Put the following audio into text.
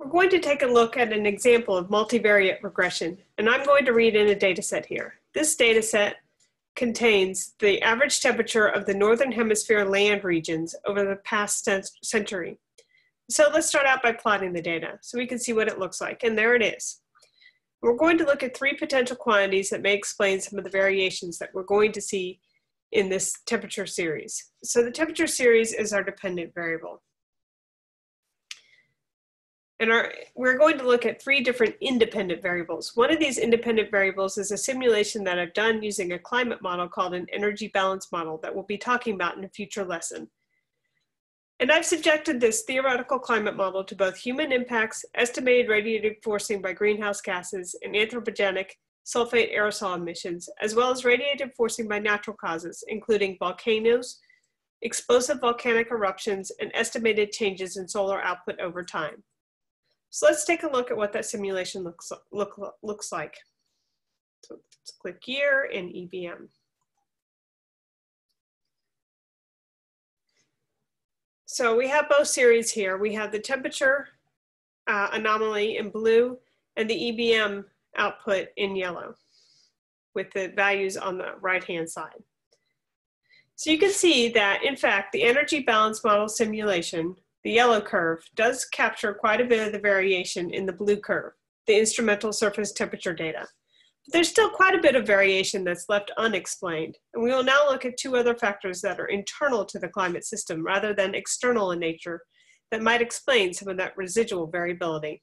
We're going to take a look at an example of multivariate regression, and I'm going to read in a data set here. This data set contains the average temperature of the Northern Hemisphere land regions over the past century. So let's start out by plotting the data so we can see what it looks like, and there it is. We're going to look at three potential quantities that may explain some of the variations that we're going to see in this temperature series. So the temperature series is our dependent variable. And our, we're going to look at three different independent variables. One of these independent variables is a simulation that I've done using a climate model called an energy balance model that we'll be talking about in a future lesson. And I've subjected this theoretical climate model to both human impacts, estimated radiative forcing by greenhouse gases, and anthropogenic sulfate aerosol emissions, as well as radiative forcing by natural causes, including volcanoes, explosive volcanic eruptions, and estimated changes in solar output over time. So let's take a look at what that simulation looks, look, looks like. So let's click year in EBM. So we have both series here. We have the temperature uh, anomaly in blue and the EBM output in yellow with the values on the right-hand side. So you can see that, in fact, the energy balance model simulation the yellow curve, does capture quite a bit of the variation in the blue curve, the instrumental surface temperature data. But there's still quite a bit of variation that's left unexplained, and we will now look at two other factors that are internal to the climate system rather than external in nature that might explain some of that residual variability.